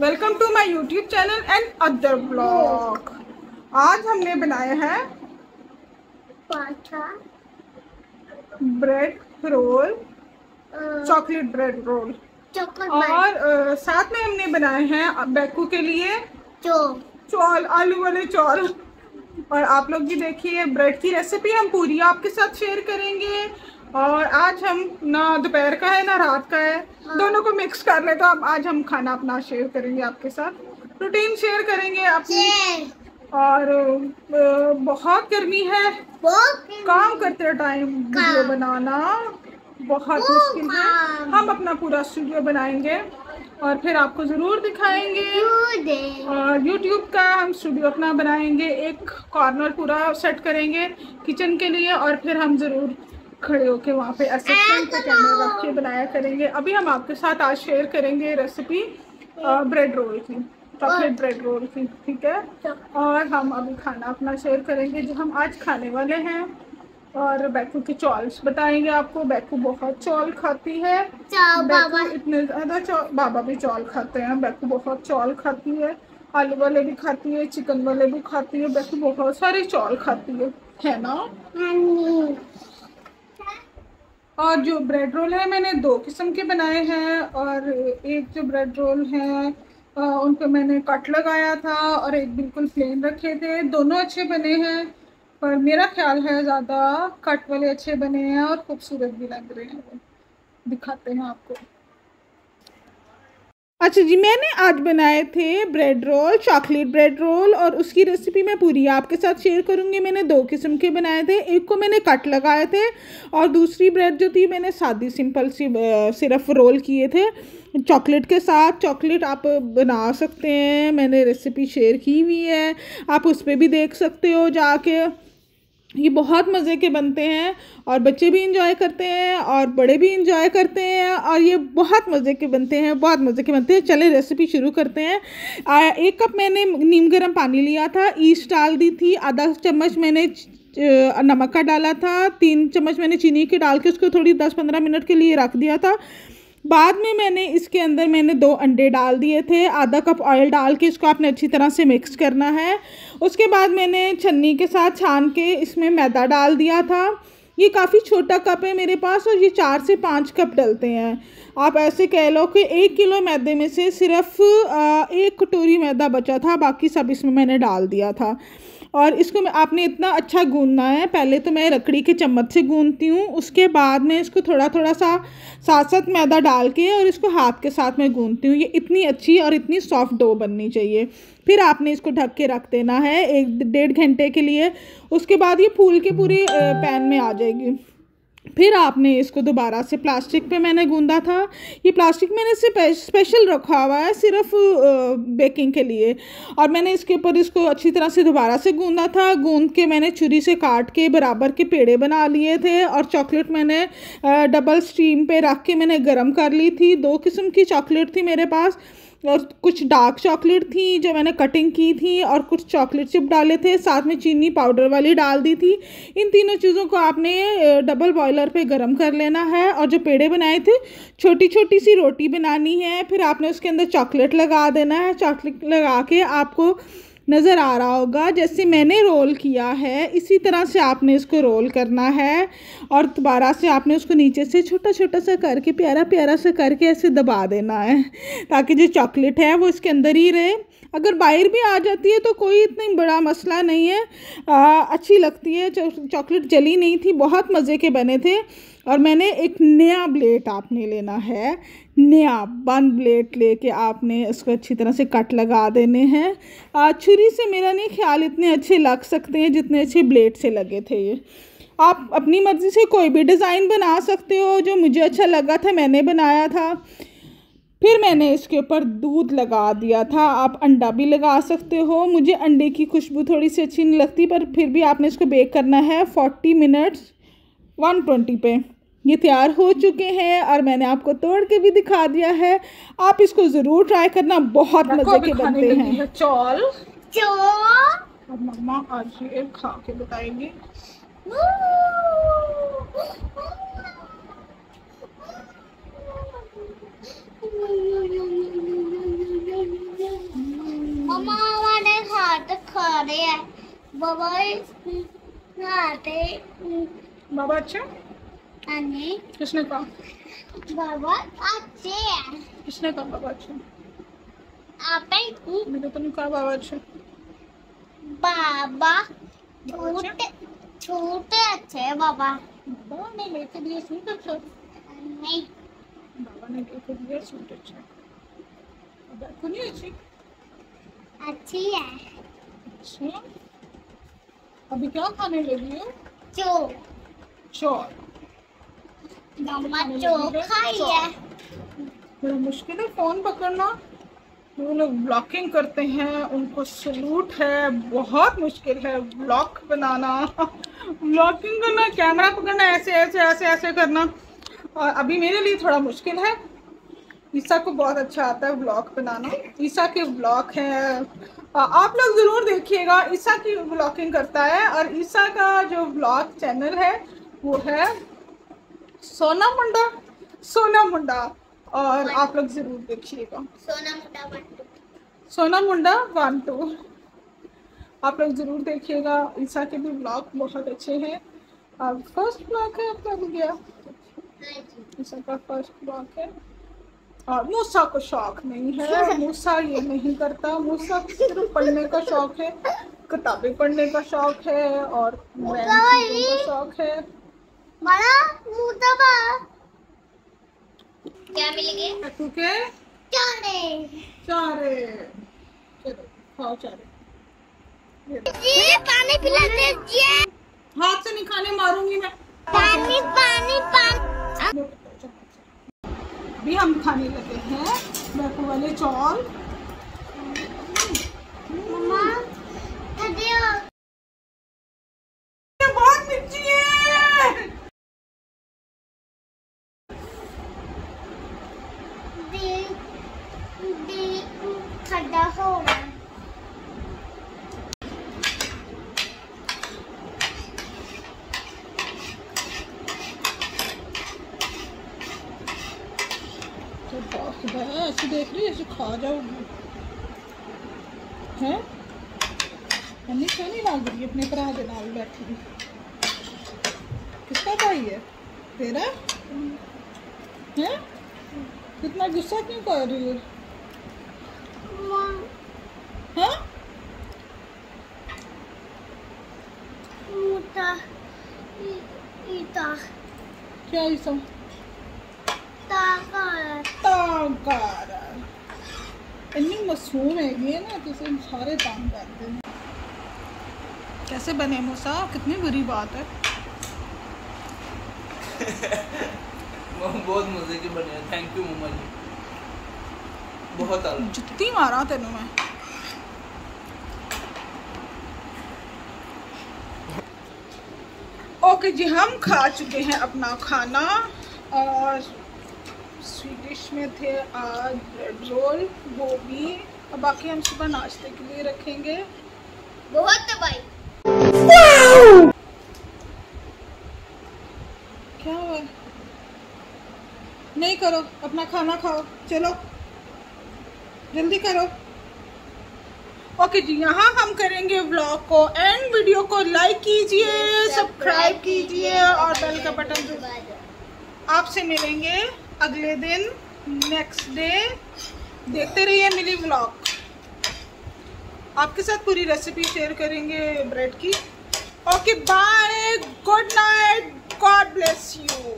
Welcome to my YouTube channel and other blog. आज हमने बनाए हैं bread roll chocolate bread roll. Chocolate और साथ में हमने बनाए हैं बैकू के लिए चौल। आलू वाले चौल। और आप लोग भी देखिए ब्रेड की रेसिपी हम पूरी आपके साथ शेयर करेंगे। और आज हम ना दोपहर का है ना रात का है। हाँ। दोनों को मिक्स कर ले तो अब आज हम खाना अपना शेयर करेंगे आपके साथ। रूटीन शेयर करेंगे अपनी और बहुत गर्मी है। बहुत काम करते टाइम वीडियो बनाना बहुत मुश्किल है। हम अपना पूरा स्टूडियो बनाएँगे और फिर आपको ज़रूर दिखाएँगे। और यूट्यूब का हम स्टूडियो अपना बनाएँगे। एक कॉर्नर पूरा सेट करेंगे किचन के लिए और फिर हम ज़रूर खड़े होके वहाँ पे असिस्टेंट कैमरा रख के बनाया करेंगे। अभी हम आपके साथ आज शेयर करेंगे रेसिपी ब्रेड रोल की चॉकलेट ब्रेड रोल की ठीक है? और हम अभी खाना अपना शेयर करेंगे जो हम आज खाने वाले हैं। और बैकू के चौल्स बताएँगे आपको। बैकू बहुत चौल खाती है। बाबा बैकू इतने ज़्यादा चौल बाबा भी चौल खाते हैं। बैकू बहुत चौल खाती है। आलू वाले भी खाती है चिकन वाले भी खाती है। बैकू बहुत सारे चौल खाती है। है ना? नानी और जो ब्रेड रोल है, मैंने दो किस्म के बनाए हैं और एक जो ब्रेड रोल है उनको उन पर मैंने कट लगाया था और एक बिल्कुल प्लेन रखे थे। दोनों अच्छे बने हैं, पर मेरा ख्याल है ज़्यादा कट वाले अच्छे बने हैं और खूबसूरत भी लग रहे हैं। वो दिखाते हैं आपको। अच्छा जी, मैंने आज बनाए थे bread roll chocolate bread roll और उसकी रेसिपी मैं पूरी आपके साथ शेयर करूँगी। मैंने दो किस्म के बनाए थे, एक को मैंने कट लगाए थे और दूसरी ब्रेड जो थी मैंने सादी सिंपल सी सिर्फ़ रोल किए थे। चॉकलेट के साथ चॉकलेट आप बना सकते हैं, मैंने रेसिपी शेयर की हुई है, आप उस पर भी देख सकते हो जाके। ये बहुत मज़े के बनते हैं और बच्चे भी इंजॉय करते हैं और बड़े भी इंजॉय करते हैं और ये बहुत मज़े के बनते हैं, बहुत मज़े के बनते हैं। चले रेसिपी शुरू करते हैं। एक कप मैंने नीम गर्म पानी लिया था, ईस्ट डाल दी थी, आधा चम्मच मैंने नमक का डाला था, तीन चम्मच मैंने चीनी के डाल के उसको थोड़ी दस पंद्रह मिनट के लिए रख दिया था। बाद में मैंने इसके अंदर मैंने दो अंडे डाल दिए थे, आधा कप ऑयल डाल के इसको आपने अच्छी तरह से मिक्स करना है। उसके बाद मैंने छन्नी के साथ छान के इसमें मैदा डाल दिया था। ये काफ़ी छोटा कप है मेरे पास और ये चार से पाँच कप डलते हैं। आप ऐसे कह लो कि एक किलो मैदे में से सिर्फ़ एक कटोरी मैदा बचा था, बाकी सब इसमें मैंने डाल दिया था। और इसको आपने इतना अच्छा गूंदना है। पहले तो मैं लकड़ी के चम्मच से गूंदती हूँ। उसके बाद मैं इसको थोड़ा थोड़ा सा साथ साथ मैदा डाल के और इसको हाथ के साथ मैं गूंदती हूँ। ये इतनी अच्छी और इतनी सॉफ्ट डो बननी चाहिए। फिर आपने इसको ढक के रख देना है एक डेढ़ घंटे के लिए। उसके बाद ये फूल के पूरे पैन में आ जाएगी। फिर आपने इसको दोबारा से प्लास्टिक पे मैंने गूंदा था। ये प्लास्टिक मैंने से स्पेशल रखा हुआ है, सिर्फ़ बेकिंग के लिए। और मैंने इसके ऊपर इसको अच्छी तरह से दोबारा से गूंदा था। गूंद के मैंने छुरी से काट के बराबर के पेड़े बना लिए थे और चॉकलेट मैंने डबल स्टीम पे रख के मैंने गर्म कर ली थी। दो किस्म की चॉकलेट थी मेरे पास। और कुछ डार्क चॉकलेट थी जो मैंने कटिंग की थी और कुछ चॉकलेट चिप डाले थे, साथ में चीनी पाउडर वाली डाल दी थी। इन तीनों चीज़ों को आपने डबल बॉयलर पे गरम कर लेना है और जो पेड़े बनाए थे छोटी छोटी सी रोटी बनानी है, फिर आपने उसके अंदर चॉकलेट लगा देना है। चॉकलेट लगा के आपको नज़र आ रहा होगा। जैसे मैंने रोल किया है इसी तरह से आपने इसको रोल करना है और दोबारा से आपने उसको नीचे से छोटा छोटा सा करके प्यारा प्यारा सा करके ऐसे दबा देना है ताकि जो चॉकलेट है वो इसके अंदर ही रहे। अगर बाहर भी आ जाती है तो कोई इतना बड़ा मसला नहीं है। आ, अच्छी लगती है। चॉकलेट जली नहीं थी बहुत मज़े के बने थे। और मैंने एक नया ब्लेड आपने लेना है। नया बंद ब्लेड लेके आपने इसको अच्छी तरह से कट लगा देने हैं। छुरी से मेरा नहीं ख्याल इतने अच्छे लग सकते हैं जितने अच्छे ब्लेड से लगे थे ये। आप अपनी मर्ज़ी से कोई भी डिज़ाइन बना सकते हो, जो मुझे अच्छा लगा था मैंने बनाया था। फिर मैंने इसके ऊपर दूध लगा दिया था। आप अंडा भी लगा सकते हो। मुझे अंडे की खुशबू थोड़ी सी अच्छी नहीं लगती, पर फिर भी आपने इसको बेक करना है फोर्टी मिनट्स वन ट्वेंटी पे। ये तैयार हो चुके हैं और मैंने आपको तोड़ के भी दिखा दिया है। आप इसको ज़रूर ट्राई करना बहुत मज़े के बनते हैं। चौल। मम्मा आज खा के बताएँगे। मम्मा हाथ खा रहे हैं। बाबा हाथ बाबा अच्छा? किसने कहा बाबा अच्छे हैं। किसने कहा बाबा अच्छा। आपण मैंने तो नहीं कहा बाबा अच्छा। बाबा बाबा अच्छा? छोटे छोटे अच्छे हैं बाबा। बाबा ने लेके दिया सूट अच्छा। नहीं। बाबा ने लेके दिया सूट अच्छा। आपको नहीं अच्छी? अच्छी है। अच्छा। अभी क्या खाने लगी हो? जो चौर जो है बड़ा मुश्किल है फ़ोन पकड़ना। वो लोग ब्लॉकिंग करते हैं उनको सलूट है बहुत मुश्किल है ब्लॉक बनाना। ब्लॉकिंग करना कैमरा पकड़ना ऐसे ऐसे ऐसे ऐसे करना। और अभी मेरे लिए थोड़ा मुश्किल है। ईसा को बहुत अच्छा आता है ब्लॉग बनाना। ईसा के ब्लॉग हैं। आप लोग ज़रूर देखिएगा ईसा की ब्लॉगिंग करता है। और ईसा का जो ब्लॉग चैनल है वो है सोना मुंडा सोना मुंडा और आप लोग ज़रूर देखिएगा। सोना मोटा बट्टू सोना मुंडा वन टू। आप लोग ज़रूर देखिएगा ईसा के भी ब्लॉग बहुत अच्छे हैं। अब फ़र्स्ट ब्लॉग है आपका भी गया। ईसा का फ़र्स्ट ब्लॉग है। और मूसा को शौक नहीं है मूसा ये नहीं करता। मूसा सिर्फ़ पढ़ने का शौक है किताबें पढ़ने का शौक है और का शौक है। बड़ा मुतबा क्या मिलेंगे? क्योंकि चारे। चारे। चलो खाओ चारे। जी पानी पिला दीजिए हाथ से नहीं खाने मारूँगी मैं। पानी पानी पानी। भी हम खाने लगे हैं बैकू वाले चौल मम्मा दीजिए ये बहुत मिर्ची है दी दी खड्डा हो रहा है तो बहुत खुदा है ऐसे देख रही ऐसे खा जाओगी हैं? मम्मी क्यों नहीं लाग रही? अपने भरा के नाल बैठी हुई? किसका भाई है? तेरा? हैं? कितना गुस्सा क्यों कर रही हो? हाँ? क्या ये सब बेकार मासूम हैगी है ना तो सारे काम करते हैं कैसे बने मूसा? कितनी बुरी बात है। बहुत मज़े के बने थैंक यू मम्मा जी। बहुत मारा तेन मैं। ओके जी हम खा चुके हैं अपना खाना और स्वीट डिश में थे आज ब्रेड रोल गोभी और बाकी हम सुबह नाश्ते के लिए रखेंगे। बहुत दवाई क्या हुआ? नहीं करो अपना खाना खाओ चलो। जल्दी करो। ओके जी यहाँ हम करेंगे व्लॉग को एंड वीडियो को लाइक कीजिए सब्सक्राइब कीजिए और बेल का बटन आपसे मिलेंगे। अगले दिन नेक्स्ट डे देखते रहिए मिली व्लॉग आपके साथ पूरी रेसिपी शेयर करेंगे ब्रेड की। Okay bye good night God bless you